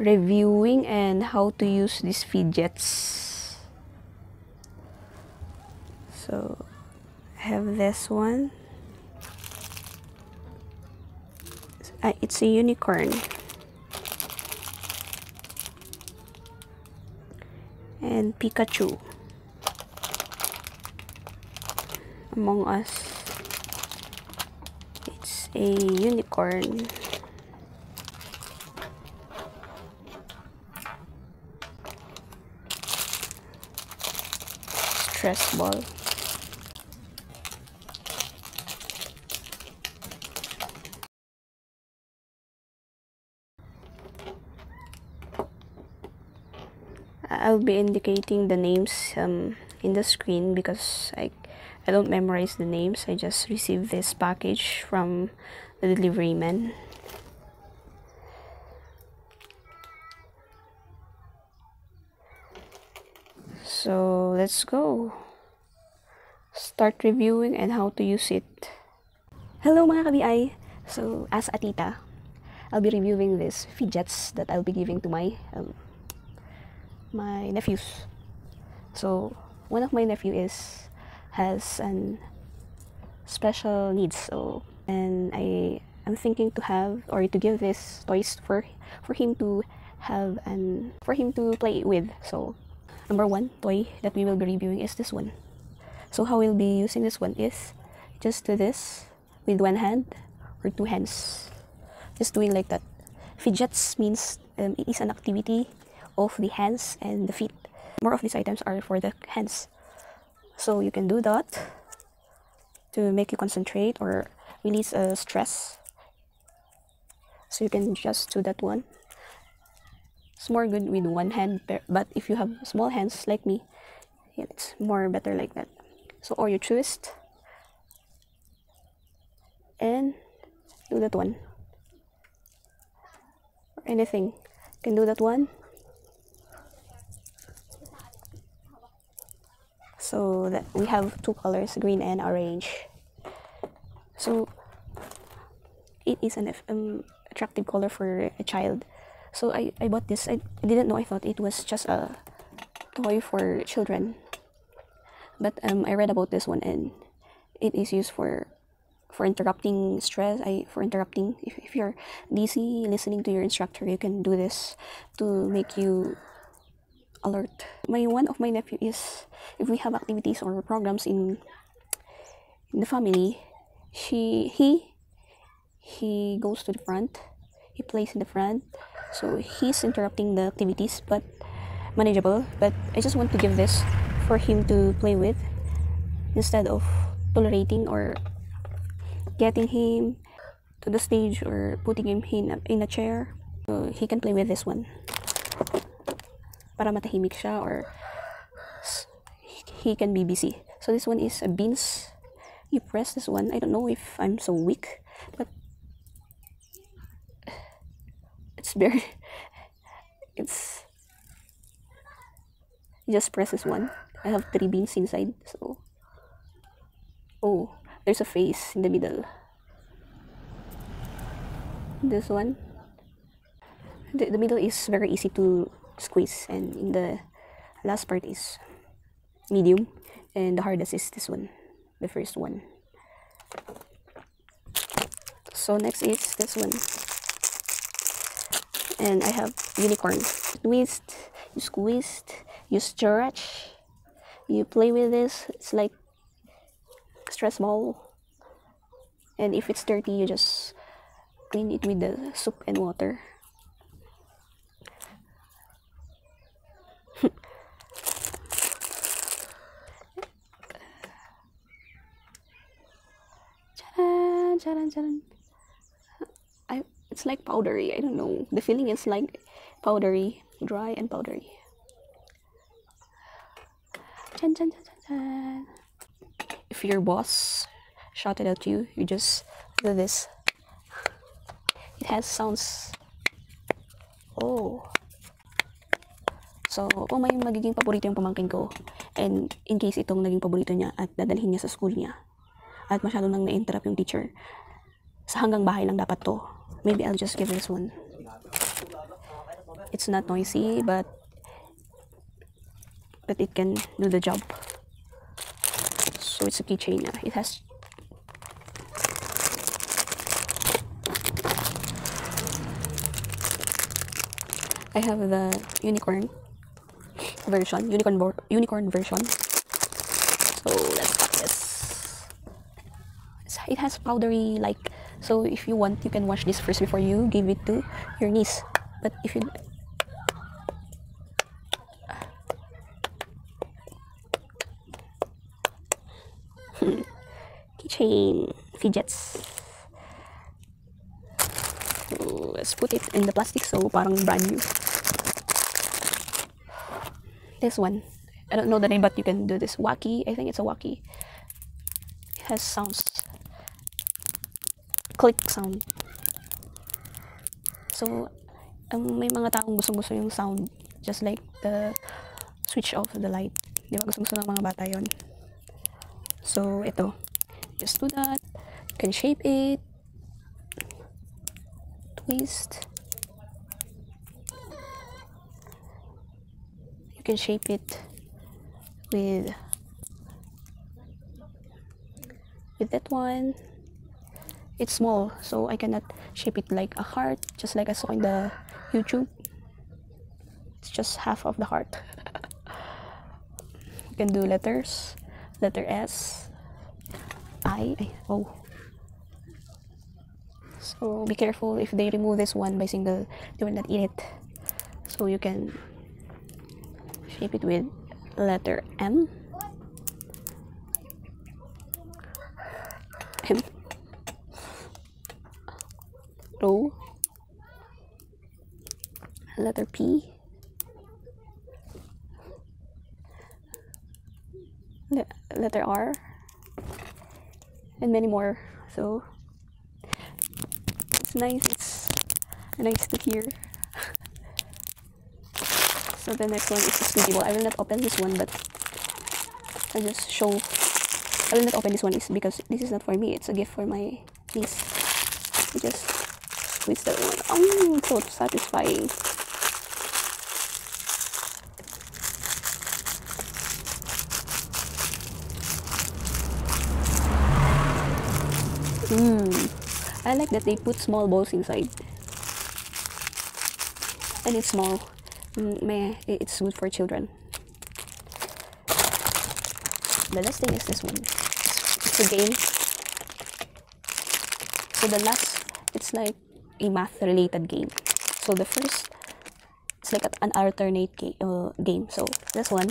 reviewing and how to use these fidgets. So I have this one. Uh, it's a unicorn. And Pikachu. Among Us. It's a unicorn. Stress ball. I'll be indicating the names um, in the screen because I I don't memorize the names. I just received this package from the delivery man. So let's go. Start reviewing and how to use it. Hello mga kabiay! So as a tita, I'll be reviewing these fidgets that I'll be giving to my um, my nephews. So one of my nephew is has an special needs. So and I am thinking to have or to give this toys for for him to have and for him to play with. So number one toy that we will be reviewing is this one. So how we'll be using this one is just do this with one hand or two hands. Just doing like that. Fidgets means um, it is an activity of the hands and the feet. More of these items are for the hands. So you can do that to make you concentrate or release uh, stress. So you can just do that one. It's more good with one hand, but if you have small hands like me, it's more better like that. So or you twist and do that one. Or anything. You can do that one so that we have two colors green and orange so it is an um, attractive color for a child so I, I bought this I, didn't know I thought it was just a toy for children but um, I read about this one and it is used for for interrupting stress I for interrupting if, if you're busy listening to your instructor you can do this to make you alert. My one of my nephew is if we have activities or programs in in the family, she he he goes to the front. He plays in the front. So he's interrupting the activities but manageable. But I just want to give this for him to play with instead of tolerating or getting him to the stage or putting him in a, in a chair. So he can play with this one para matahimik siya or he can be busy. So this one is a beans. You press this one. I don't know if I'm so weak, but it's very it's just presses one. I have three beans inside, so oh, there's a face in the middle. This one. The, the middle is very easy to squeeze and in the last part is medium and the hardest is this one the first one so next is this one and I have unicorn twist you squeeze you stretch you play with this. It's like stress ball. And if it's dirty you just clean it with the soap and water. Charan, charan. I, it's like powdery. I don't know. The feeling is like powdery, dry and powdery. Chan, chan, chan, If your boss shouted at you, you just do this. It has sounds. Oh. So, kung may magiging paborito yung pamangkin ko, and in case itong naging paborito niya at dadalhin niya sa school niya, at masyado nang na-interrupt yung teacher, sa hanggang bahay lang dapat to. Maybe I'll just give this one. it's not noisy, but but it can do the job. So it's a keychain. It has I have the unicorn version, unicorn unicorn version. So let's cut this. It has powdery like so if you want you can wash this first before you give it to your niece. But if you keychain fidgets. So let's put it in the plastic so parang brand new. This one. I don't know the name but you can do this. Wacky. I think it's a wacky. It has sounds. Click sound. So, ang may mga taong gustong-gusto yung sound. Just like the switch off the light. Di ba? Gusto-gusto ng mga bata yon. So, ito. Just do that. Can shape it. Twist. You can shape it with with that one. It's small, so I cannot shape it like a heart, just like I saw in the YouTube. It's just half of the heart. you can do letters, letter S, I, oh. So be careful if they remove this one by single, they will not eat it. So you can shape it with letter. M. Oh. O. Letter P. Letter R. And many more. So it's nice. It's nice to hear. So the next one is the ball. I will not open this one, but I'll just show. I will not open this one is because this is not for me. It's a gift for my niece. You just squeeze that one. Oh, so satisfying. Mm. I like that they put small balls inside. And it's small. Mm, it's good for children. The last thing is this one. It's a game. So the last, it's like a math related game. So the first, it's like an alternate ga- uh, game. So this one,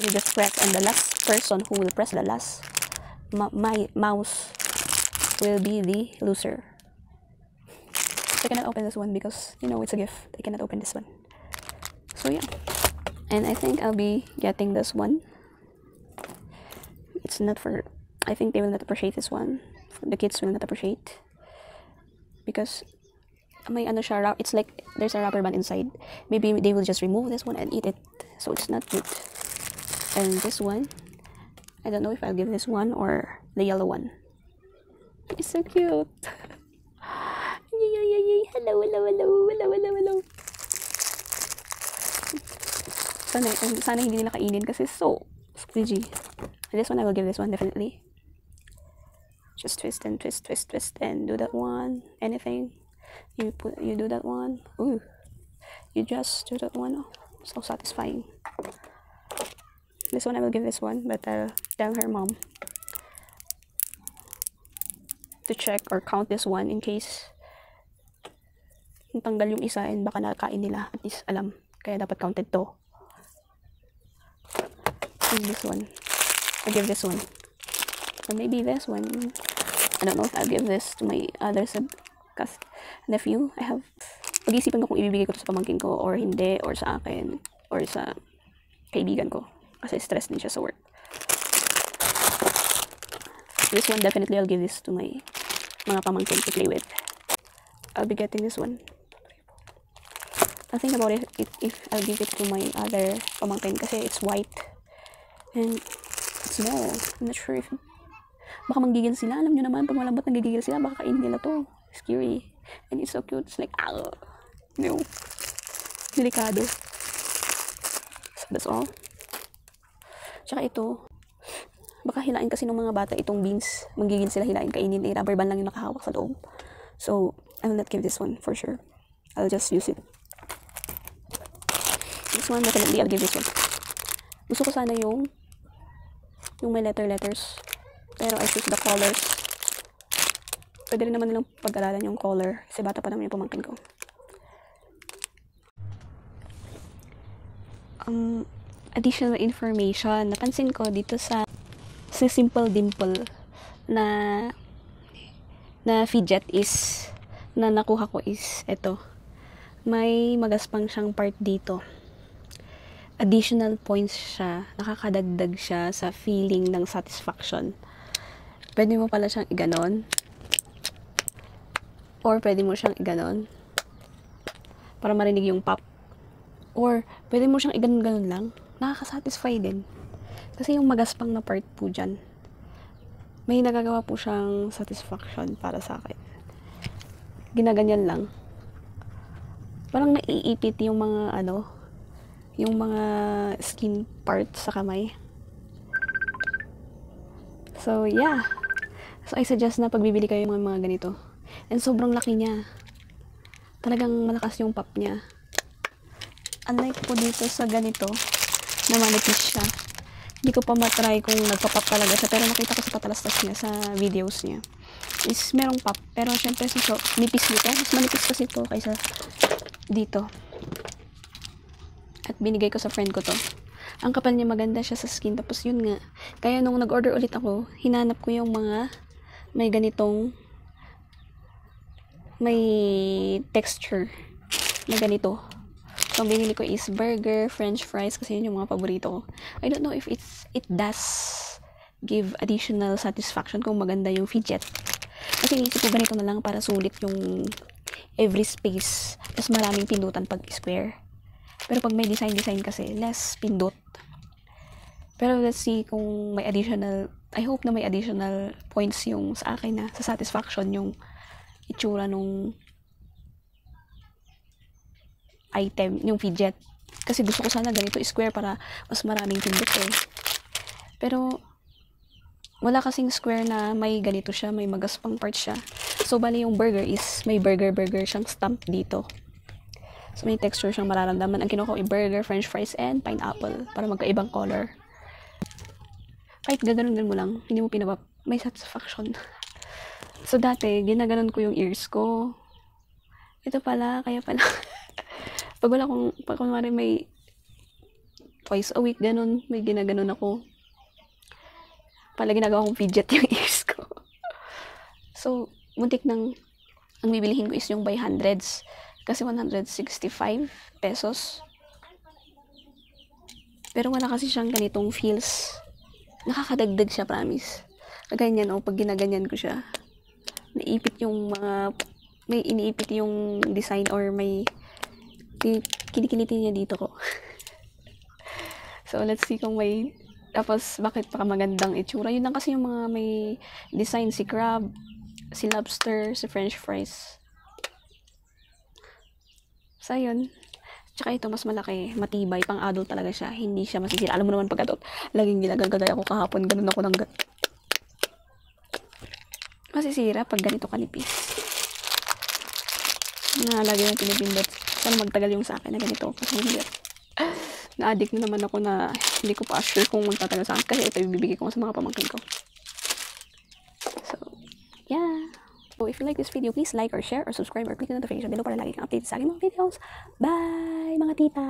you just press, and the last person who will press the last my mouse will be the loser. I cannot open this one because you know it's a gift. I cannot open this one. So yeah. And I think I'll be getting this one. It's not for I think they will not appreciate this one. The kids will not appreciate. Because may ano siya, it's like there's a rubber band inside. Maybe they will just remove this one and eat it. So it's not good. And this one, I don't know if I'll give this one or the yellow one. It's so cute. Yay, yay, yay, yay. Hello, hello, hello, hello, hello, hello. Sana, sana hindi nila kainin kasi so squeegee. This one I will give this one definitely. Just twist and twist, twist, twist, and do that one. Anything. You put, you do that one. Ooh. You just do that one. Oh, so satisfying. This one I will give this one, but I'll tell her mom to check or count this one in case yung tanggal yung isa and baka nakain nila. At least alam. Kaya dapat counted to. And this one. I'll give this one. Or maybe this one. I don't know if I'll give this to my other sub kas nephew. I have pag-isipan ko kung ibibigay ko to sa pamangkin ko or hindi or sa akin or sa kaibigan ko. Kasi stress din siya sa work. This one definitely I'll give this to my mga pamangkin to play with. I'll be getting this one. I'll think about it if, if I'll give it to my other pamangkin kasi it's white and it's small. I'm not sure if baka manggigil sila. Alam nyo naman, pag malambot nanggigil sila, baka kainin nila to. Scary. And it's so cute. It's like, ow. No. Delikado. So, that's all. Tsaka ito, baka hilain kasi ng mga bata itong beans. Manggigil sila hilain, kainin. Eh, rubber band lang yung nakahawak sa loob. So, I will not give this one for sure. I'll just use it. This one, definitely I'll give this one. Gusto ko sana yung yung may letter letters. Pero I choose the colors. Pwede rin naman nilang pag-aralan yung color. Kasi bata pa naman yung pamangkin ko. Um, additional information. Napansin ko dito sa sa Simple Dimple na na fidget is na nakuha ko is ito. May magaspang siyang part dito. Additional points siya. Nakakadagdag siya sa feeling ng satisfaction. Pwede mo pala siyang iganon. Or pwede mo siyang iganon. Para marinig yung pop. Or pwede mo siyang iganon-ganon lang. Nakaka-satisfy din. Kasi yung magaspang na part po dyan, may nagagawa po siyang satisfaction para sa akin. Ginaganyan lang. Parang naiipit yung mga ano, yung mga skin parts sa kamay. So, yeah. So, I suggest na pagbibili kayo ng mga ganito. And sobrang laki niya. Talagang malakas yung pop niya. Unlike po dito sa ganito, na manipis siya. Hindi ko pa matry kung nagpa-pop talaga siya. Pero nakita ko sa patalastas niya, sa videos niya. Is merong pop. Pero syempre, so, nipis nito. Mas manipis kasi ito kaysa dito. At binigay ko sa friend ko to. Ang kapal niya maganda siya sa skin. Tapos yun nga. Kaya nung nag-order ulit ako, hinanap ko yung mga may ganitong may texture na ganito. So, ang binili ko is burger, french fries, kasi yun yung mga paborito ko. I don't know if it's, it does give additional satisfaction kung maganda yung fidget. Kasi inisip ko ganito na lang para sulit yung every space. Tapos maraming pindutan pag square. Pero pag may design-design kasi, less pindot. Pero let's see kung may additional, I hope na may additional points yung sa akin na, sa satisfaction yung itsura nung item, yung fidget. Kasi gusto ko sana ganito square para mas maraming pindot eh. Pero, wala kasing square na may ganito siya, may magaspang part siya. So, bali yung burger is, may burger-burger siyang stamp dito. So, may texture siyang mararamdaman. Ang kinuha ay burger, french fries, and pineapple para magkaibang color. Kahit gaganon mo lang, hindi mo pinabap, may satisfaction. so, dati, ginaganon ko yung ears ko. Ito pala, kaya pala. pag wala kong, pag kunwari may twice a week, ganun, may ginaganon ako. Pala ginagawa kong fidget yung ears ko. so, muntik nang, ang bibilihin ko is yung by hundreds. Kasi 165 pesos. Pero wala kasi siyang ganitong feels. Nakakadagdag siya, promise. Ganyan, oh, pag ginaganyan ko siya, naipit yung mga, may iniipit yung design or may, kinikilitin niya dito ko. so, let's see kung may, tapos, bakit pa magandang itsura. Yun lang kasi yung mga may design, si crab, si lobster, si french fries. So, yun. Tsaka ito, mas malaki, matibay, pang adult talaga siya. Hindi siya masisira. Alam mo naman pag adult, laging ginagagagay ako kahapon, ganun ako ng masisira pag ganito kanipis. Na lagi na pinipindot. Sana magtagal yung sa akin na ganito. Kasi hindi. Na-addict na naman ako na hindi ko pa sure kung magtatagal sa akin. Kasi ito ibibigay ko sa mga pamangkin ko. So, yeah. So, if you like this video, please like or share or subscribe or click the notification below para lagi kang updated sa aking mga videos. Mga tita!